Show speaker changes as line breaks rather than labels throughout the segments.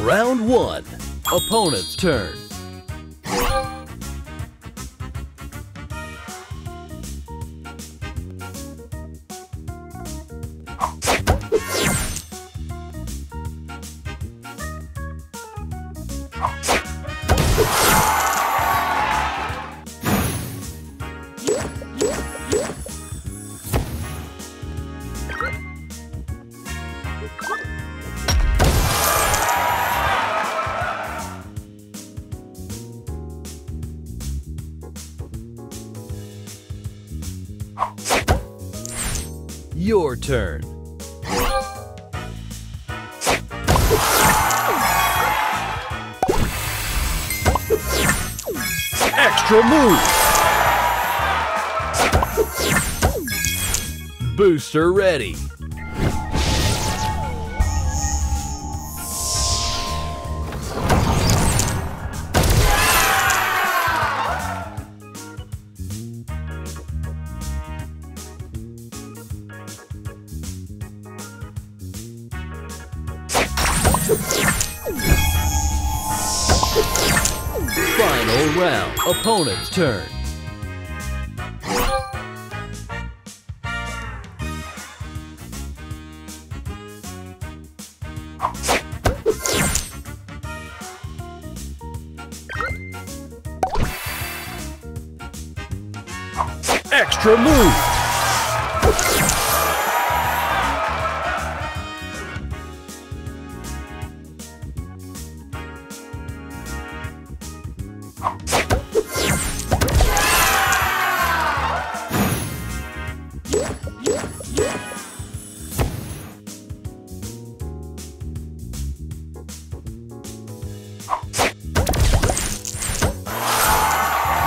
Round one. Opponent's turn. Your turn. Extra move! Booster ready. Final round. Opponent's turn. Extra move!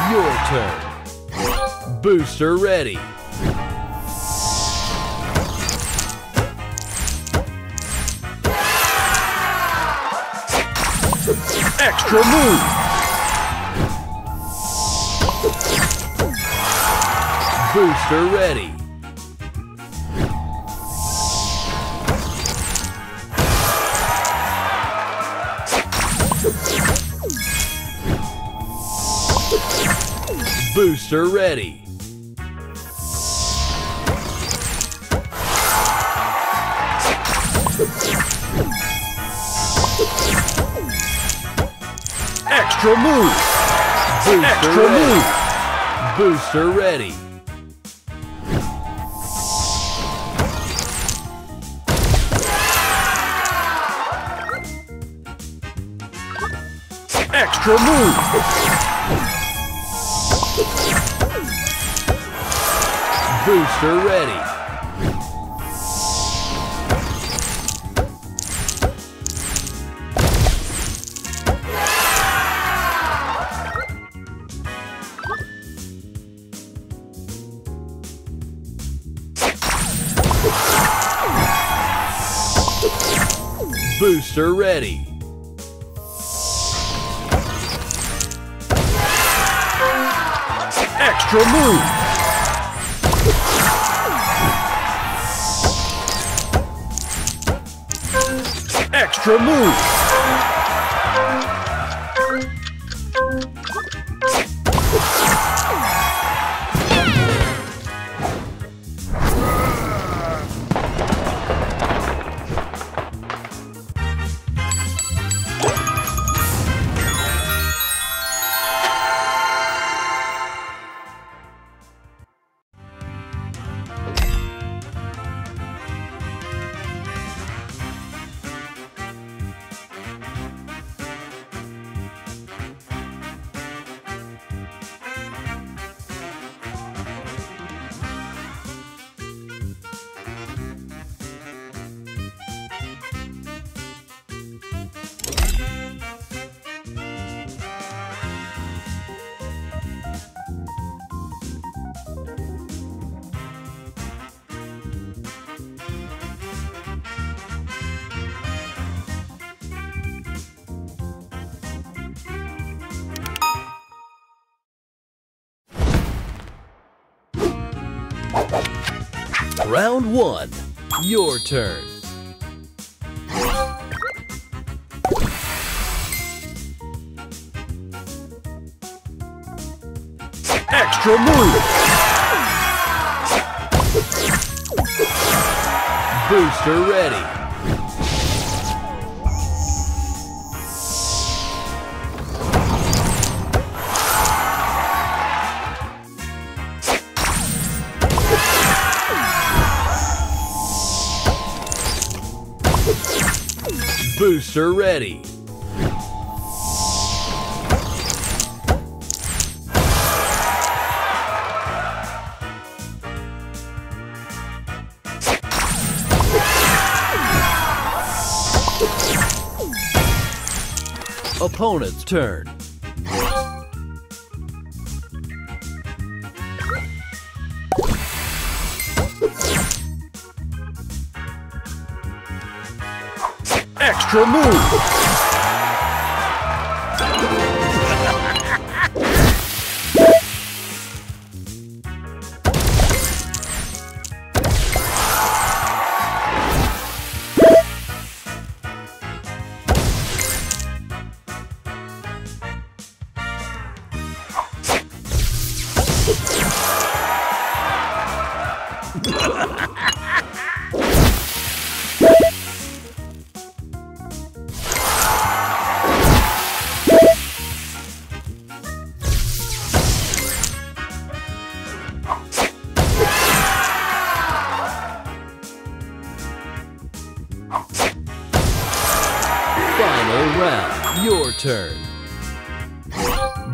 Your turn. Booster ready. Extra move. Booster ready. Booster ready. Extra move. Booster Extra ready. move. Booster ready. Extra move. Booster ready. Booster ready. Extra move. Extra move. Round 1. Your turn. Extra move! Booster ready. Booster ready. Opponent's turn. Extra move!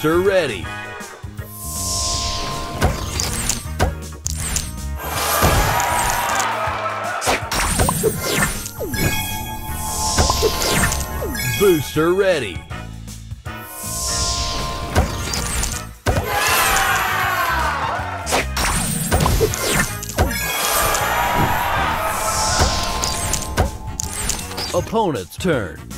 Booster ready. Booster ready. Opponent's turn.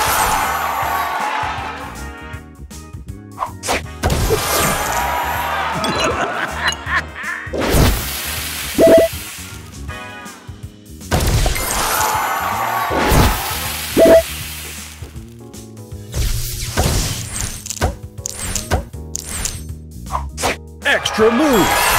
Extra move!